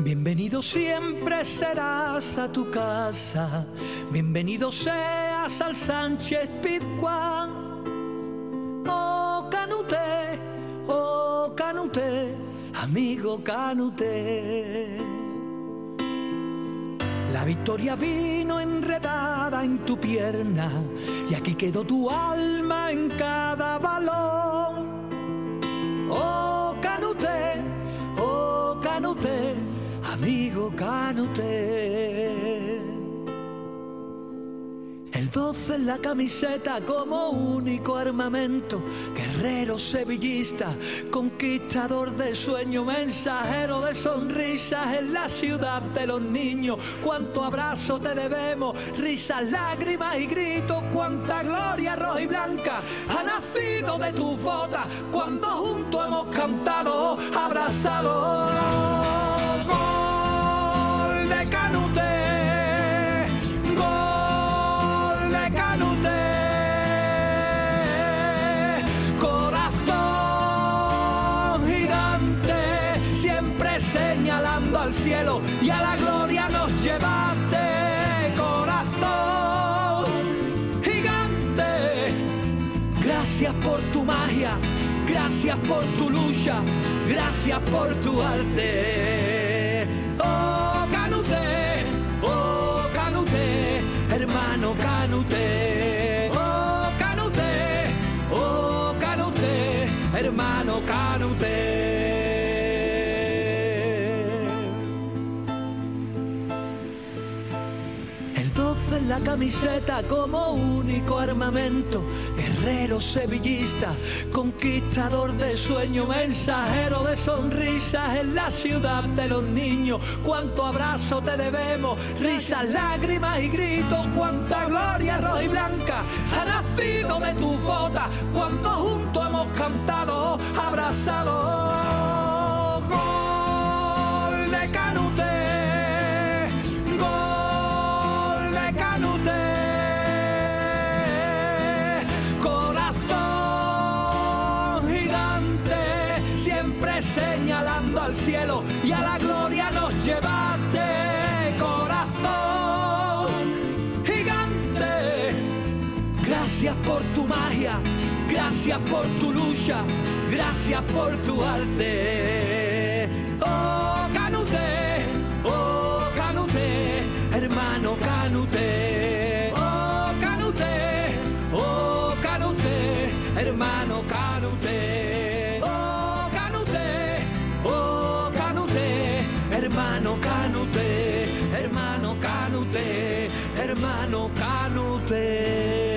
Bienvenido siempre serás a tu casa, bienvenido seas al Sánchez Pizjuán. Amigo Canute. La victoria vino enredada en tu pierna y aquí quedó tu alma en cada balón. Oh Canute, oh Canute amigo Canute. El 12 en la camiseta como único armamento, guerrero sevillista, conquistador de sueño, mensajero de sonrisas en la ciudad de los niños. Cuánto abrazo te debemos, risas, lágrimas y gritos, cuánta gloria roja y blanca ha nacido de tus botas cuando juntos hemos cantado abrazados. Al cielo y a la gloria nos llevaste, corazón gigante, gracias por tu magia, gracias por tu lucha, gracias por tu arte. El 12 en la camiseta como único armamento, guerrero sevillista, conquistador de sueño, mensajero de sonrisas en la ciudad de los niños. Cuánto abrazo te debemos, risas, lágrimas y gritos, cuánta gloria roja y blanca ha nacido de tus botas, cuando juntos hemos cantado abrazados. Señalando al cielo y a la gloria nos llevaste, corazón gigante. Gracias por tu magia, gracias por tu lucha, gracias por tu arte. Oh hermano Canute.